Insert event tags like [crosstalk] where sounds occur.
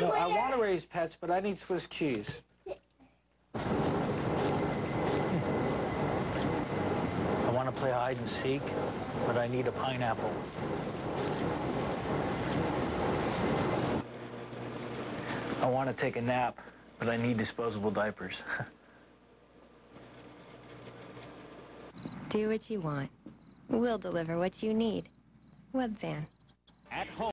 No, I want to raise pets, but I need Swiss cheese. I want to play hide and seek, but I need a pineapple. I want to take a nap, but I need disposable diapers. [laughs] Do what you want. We'll deliver what you need. Webvan. At home.